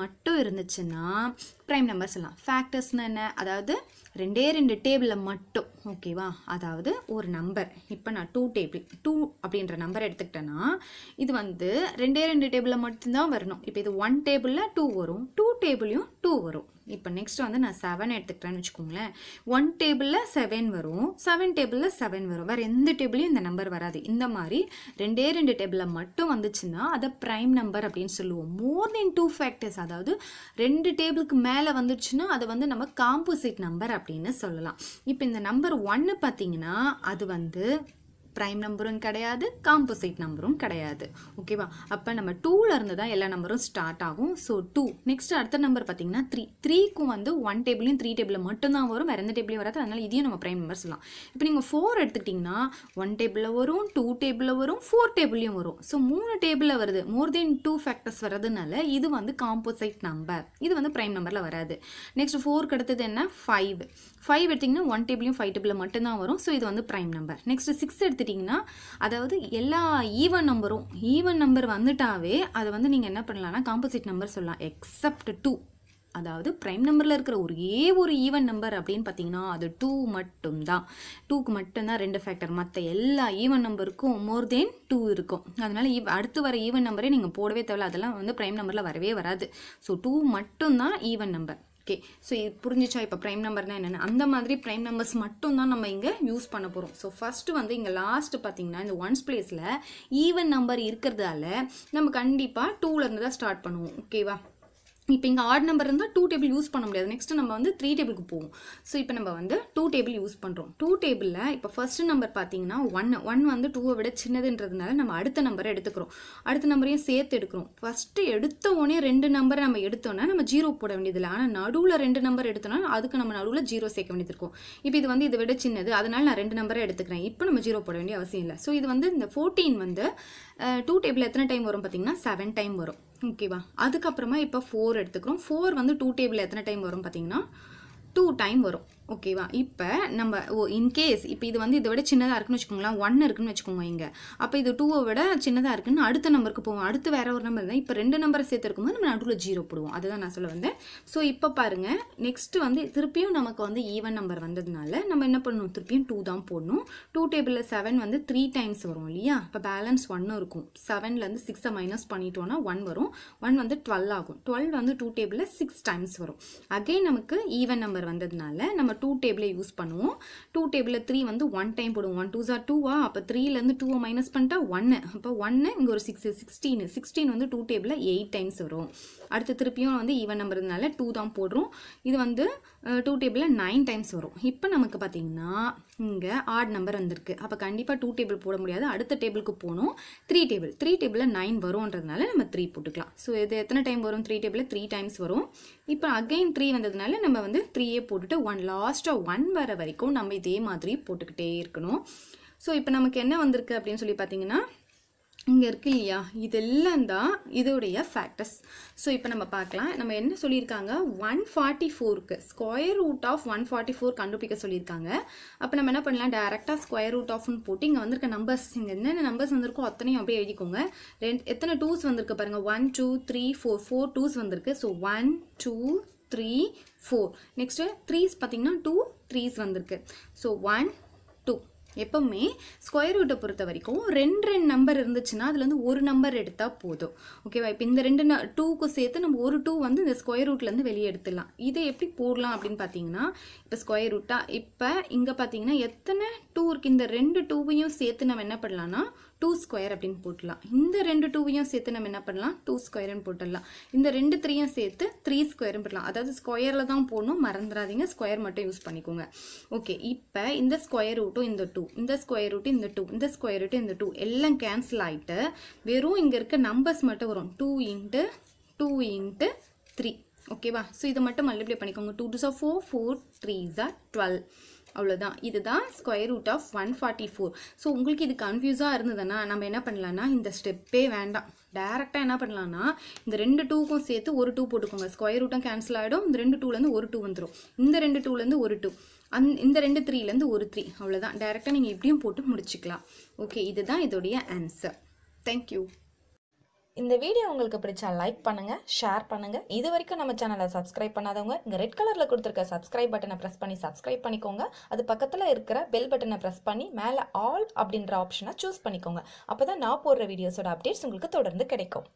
மட்டும் இருந்துச்சுன்னா prime number சொல்லலாம் ஃபேக்டர்ஸ்னு என்ன? அதாவது ரெண்டே ரெண்டு டேபிளில் மட்டும் ஓகேவா அதாவது ஒரு நம்பர் இப்போ நான் டூ டேபிள் டூ அப்படின்ற நம்பர் எடுத்துக்கிட்டேன்னா இது வந்து ரெண்டே ரெண்டு டேபிளில் மட்டும்தான் வரணும். இப்போ இது ஒன் டேபிளில் டூ வரும். டூ டேபிளையும் டூ வரும். இப்போ நெக்ஸ்ட் வந்து நான் செவன் எடுத்துக்கிட்டேன்னு வச்சுக்கோங்களேன். ஒன் டேபிளில் செவன் வரும். செவன் டேபிளில் செவன் வரும். வேறு எந்த டேபிளையும் இந்த நம்பர் வராது. இந்த மாதிரி ரெண்டே ரெண்டு டேபிளில் மட்டும் வந்துச்சுன்னா அதை ப்ரைம் நம்பர் அப்படின்னு சொல்லுவோம். மோர் தென் டூ ஃபேக்டர்ஸ் அதாவது ரெண்டு டேபிளுக்கு மேலே வந்துச்சுன்னா அதை வந்து நம்ம காம்போசிட் நம்பர் அப்படின்னு சொல்லலாம். இப்போ இந்த நம்பர் ஒன்று பார்த்தீங்கன்னா அது வந்து ப்ரைம் நம்பரும் கிடையாது காம்போசிட் நம்பரும் கிடையாது. ஓகேவா அப்போ நம்ம டூவில் இருந்து தான் எல்லா நம்பரும் ஸ்டார்ட் ஆகும். ஸோ டூ நெக்ஸ்ட் அடுத்த நம்பர் பார்த்தீங்கன்னா த்ரீ த்ரீக்கும் வந்து ஒன் டேபிளையும் த்ரீ டேபிளில் மட்டும்தான் வரும். வேறு எந்த டேபிளையும் வராது. அதனால் இதையும் நம்ம ப்ரைம் நம்பர் சொல்லலாம். இப்போ நீங்கள் ஃபோர் எடுத்துக்கிட்டிங்கன்னா ஒன் டேபிளில் வரும் டூ டேபிளில் வரும் ஃபோர் டேபிளையும் வரும். ஸோ மூணு டேபிளில் வருது. மோர் தென் டூ ஃபேக்டர்ஸ் வர்றதுனால இது வந்து காம்போசைட் நம்பர் இது வந்து ப்ரைம் நம்பரில் வராது. நெக்ஸ்ட் ஃபோருக்கு அடுத்தது என்ன? ஃபைவ் ஃபைவ் எடுத்திங்கன்னா ஒன் டேபிளையும் ஃபைவ் டேபிளில் மட்டும்தான் வரும். ஸோ இது வந்து ப்ரைம் நம்பர் நெக்ஸ்ட் சிக்ஸ் எடுத்துட்டிங்கன்னா அதாவது எல்லா ஈவன் நம்பரும் ஈவன் நம்பர் வந்துட்டாவே அதை வந்து நீங்கள் என்ன பண்ணலாம்னா காம்போசிட் நம்பர் சொல்லலாம். எக்ஸப்ட் டூ அதாவது ப்ரைம் நம்பரில் இருக்கிற ஒரே ஒரு ஈவன் நம்பர் அப்படின்னு பார்த்தீங்கன்னா அது டூ மட்டும்தான். டூக்கு மட்டும்தான் ரெண்டு ஃபேக்டர் மற்ற எல்லா ஈவன் நம்பருக்கும் மோர் தென் டூ இருக்கும். அதனால் ஈவ் அடுத்து வர ஈவன் நம்பரே நீங்கள் போடவே தேவையில்ல. அதெல்லாம் வந்து ப்ரைம் நம்பரில் வரவே வராது. ஸோ டூ மட்டும்தான் ஈவன் நம்பர் ஓகே ஸோ இது புரிஞ்சிச்சா? இப்போ ப்ரைம் நம்பர்னால் என்னென்னு. அந்த மாதிரி ப்ரைம் நம்பர்ஸ் மட்டும் தான் நம்ம இங்கே யூஸ் பண்ண போகிறோம் ஸோ ஃபஸ்ட்டு வந்து இங்கே லாஸ்ட் பார்த்தீங்கன்னா இந்த ஒன்ஸ் பிளேஸில் ஈவன் நம்பர் இருக்கிறதால நம்ம கண்டிப்பாக டூலேருந்து தான் ஸ்டார்ட் பண்ணுவோம். ஓகேவா இப்போ இங்கே ஆட் நம்பர் இருந்தால் டூ டேபிள் யூஸ் பண்ண முடியாது. நெக்ஸ்ட் நம்ம வந்து த்ரீ டேபிளுக்கு போவோம். ஸோ இப்போ நம்ம வந்து டூ டேபிள் யூஸ் பண்ணுறோம் டூ டேபிளில் இப்போ ஃபர்ஸ்ட் நம்பர் பார்த்தீங்கன்னா ஒன் ஒன் வந்து டூவை விட சின்னதுன்றதுனால நம்ம அடுத்த நம்பரை எடுத்துக்கிறோம். அடுத்த நம்பரையும் சேர்த்து எடுக்கிறோம். ஃபஸ்ட்டு எடுத்த உடனே ரெண்டு நம்பரை நம்ம எடுத்தோன்னா நம்ம ஜீரோ போட வேண்டியதில்லை. ஆனால் நடுவில் ரெண்டு நம்பர் எடுத்தோன்னா அதுக்கு நம்ம நடுவில் ஜீரோ சேர்க்க வேண்டியது இருக்கும் இப்போ இது வந்து இதை விட சின்னது. அதனால நான் ரெண்டு நம்பரை எடுத்துக்கிறேன். இப்போ நம்ம ஜீரோ போட வேண்டிய அவசியம் இல்லை. ஸோ இது வந்து இந்த ஃபோர்டீன் வந்து டூ டேபிள் எத்தனை டைம் வரும் பார்த்தீங்கன்னா செவன் டைம் வரும். ஓகேவா அதுக்கப்புறமா இப்போ ஃபோர் எடுத்துக்கிறோம். ஃபோர் வந்து டூ டேபிள் எத்தனை டைம் வரும் பார்த்தீங்கன்னா? டூ டைம் வரும். ஓகேவா இப்போ நம்ம ஓ இன்கேஸ் இப்போ இது வந்து இதை விட சின்னதாக இருக்குன்னு வச்சுக்கோங்களேன். ஒன் இருக்குன்னு வச்சுக்கோங்க இங்கே. அப்போ இது டூவை விட சின்னதாக இருக்குன்னு அடுத்த நம்பருக்கு போவோம். அடுத்து வேற ஒரு நம்பர் தான். இப்போ ரெண்டு நம்பரை சேர்த்துருக்கும்போது நம்ம நடுவில் ஜீரோ போடுவோம். அதுதான் நான் சொல்ல வந்தேன். ஸோ இப்போ பாருங்க. நெக்ஸ்ட்டு வந்து திருப்பியும் நமக்கு வந்து ஈவன் நம்பர் வந்ததுனால நம்ம என்ன பண்ணணும்? திருப்பியும் டூ தான் போடணும். டூ டேபிளில் செவன் வந்து த்ரீ டைம்ஸ் வரும் இல்லையா? இப்போ பேலன்ஸ் ஒன்னும் இருக்கும். செவன்லேருந்து சிக்ஸை மைனஸ் பண்ணிட்டோன்னா ஒன் வரும். ஒன் வந்து டுவெல் ஆகும். டுவெல் வந்து டூ டேபிளில் சிக்ஸ் டைம்ஸ் வரும். அகைன் நமக்கு ஈவன் நம்பர் வந்ததுனால நம்ம டூ டேபிளை யூஸ் பண்ணுவோம். டூ டேபிளில் த்ரீ வந்து ஒன் டைம் போடுவோம். ஒன் டூ ஜார் டூவா அப்போ த்ரீலேருந்து டூவை மைனஸ் பண்ணிட்டா ஒன்று அப்போ ஒன்று இங்கே ஒரு சிக்ஸ் சிக்ஸ்டீன் சிக்ஸ்டீன் வந்து டூ டேபிளில் எயிட் டைம்ஸ் வரும். அடுத்து திருப்பியும் வந்து ஈவன் நம்பர்னால டூ தான் போடுறோம். இது வந்து டூ டேபிளில் நைன் டைம்ஸ் வரும். இப்போ நமக்கு பார்த்தீங்கன்னா இங்கே ஆட் நம்பர் வந்திருக்கு. அப்போ கண்டிப்பாக டூ டேபிள் போட முடியாது. அடுத்த டேபிளுக்கு போகணும். த்ரீ டேபிள் த்ரீ டேபிளில் நைன் வரும்ன்றதுனால நம்ம த்ரீ போட்டுக்கலாம். ஸோ இது எத்தனை டைம் வரும்? த்ரீ டேபிளில் த்ரீ டைம்ஸ் வரும். இப்போ அகைன் த்ரீ வந்ததுனால நம்ம வந்து த்ரீயே போட்டுட்டு ஒன் லாஸ்ட்டாக ஒன் வர வரைக்கும் நம்ம இதே மாதிரி போட்டுக்கிட்டே இருக்கணும். ஸோ இப்போ நமக்கு என்ன வந்திருக்கு அப்படின்னு சொல்லி பார்த்தீங்கன்னா இங்கே இருக்கு இல்லையா? இதெல்லாம் தான் இதோடைய ஃபேக்டர்ஸ் ஸோ இப்போ நம்ம பார்க்கலாம். நம்ம என்ன சொல்லியிருக்காங்க? ஒன் ஃபார்ட்டி ஃபோருக்கு square root of one forty four கண்டுபிடிக்க சொல்லியிருக்காங்க. அப்போ நம்ம என்ன பண்ணலாம்? டேரெக்டாக ஸ்கொயர் ரூட் ஆஃப்னு போட்டு இங்கே வந்திருக்க நம்பர்ஸ் இங்கே என்னென்ன நம்பர்ஸ் வந்திருக்கோ அத்தனையும் அப்படியே எழுதிக்கோங்க. ரெண்டு எத்தனை டூஸ் வந்திருக்கு பாருங்கள் one two three four four twos வந்திருக்கு. So one two three four next threes பார்த்தீங்கன்னா டூ த்ரீஸ் வந்திருக்கு. ஸோ ஒன் எப்பவுமே ஸ்கொயர் ரூட்டை பொறுத்த வரைக்கும் ரெண்டு ரெண்டு நம்பர் இருந்துச்சுன்னா அதுலேருந்து ஒரு நம்பர் எடுத்தால் போதும். ஓகேவா இப்போ இந்த ரெண்டு டூக்கு சேர்த்து நம்ம ஒரு டூ வந்து இந்த ஸ்கொயர் ரூட்லேருந்து வெளியே எடுத்துடலாம். இதை எப்படி போடலாம் அப்படின்னு பார்த்தீங்கன்னா இப்போ ஸ்கொயர் ரூட்டாக இப்போ இங்கே பார்த்தீங்கன்னா எத்தனை டூ இருக்குது இந்த ரெண்டு டூவையும் சேர்த்து நம்ம என்ன பண்ணலான்னா டூ ஸ்கொயர் அப்படின்னு போட்டுடலாம். இந்த ரெண்டு டூவையும் சேர்த்து நம்ம என்ன பண்ணலாம்? டூ ஸ்கொயர்னு போட்டுடலாம். இந்த ரெண்டு த்ரீயும் சேர்த்து த்ரீ ஸ்கொயர்னு போடலாம் அதாவது ஸ்கொயரில் தான் போடணும். மறந்துடாதீங்க. ஸ்கொயர் மட்டும் யூஸ் பண்ணிக்கோங்க. ஓகே இப்போ இந்த ஸ்கொயர் ரூட்டும் இந்த டூ இந்த ஸ்கொயர் ரூட்டு இந்த டூ இந்த ஸ்கொயர் ரூட்டு இந்த டூ எல்லாம் கேன்சல் ஆகிட்டு வெறும் இங்கே இருக்க நம்பர்ஸ் மட்டும் வரும். Two into two into three ஓகேவா ஸோ இதை மட்டும் மல்டிப்ளை பண்ணிக்கோங்க. Two two sir four four three ஜார் டுவெல் அவ்வளோதான் இதுதான் square root of one forty four so உங்களுக்கு இது கன்ஃபியூஸாக இருந்ததுன்னா நம்ம என்ன பண்ணலான்னா இந்த ஸ்டெப்பே வேண்டாம். டேரெக்டாக என்ன பண்ணலான்னா இந்த ரெண்டு டூக்கும் சேர்த்து ஒரு டூ போட்டுக்கோங்க. ஸ்கொயர் ரூட்டும் கேன்சல் ஆகிடும் இந்த ரெண்டு டூலேருந்து ஒரு டூ வந்துடும் இந்த ரெண்டு டூலேருந்து ஒரு டூ அந் இந்த ரெண்டு த்ரீலேருந்து ஒரு த்ரீ அவ்வளோதான் டேரெக்டாக நீங்கள் இப்படியும் போட்டு முடிச்சுக்கலாம். ஓகே இதுதான் இதோடைய ஆன்சர் தேங்க்யூ இந்த வீடியோ உங்களுக்கு பிடிச்சா லைக் பண்ணுங்க ஷேர் பண்ணுங்க. இது வரைக்கும் நம்ம சேனலை சப்ஸ்கிரைப் பண்ணாதவங்க இங்க ரெட் கலர்ல கொடுத்துருக்க சப்ஸ்கிரைப் பட்டனை பிரஸ் பண்ணி சப்ஸ்கிரைப் பண்ணிக்கோங்க. அது பக்கத்துல இருக்கிற பெல் பட்டனை பிரஸ் பண்ணி மேலே ஆல் அப்படின்ற ஆப்ஷனை சூஸ் பண்ணிக்கோங்க. அப்பதான் நான் போடுற வீடியோஸோட அப்டேட்ஸ் உங்களுக்கு தொடர்ந்து கிடைக்கும்.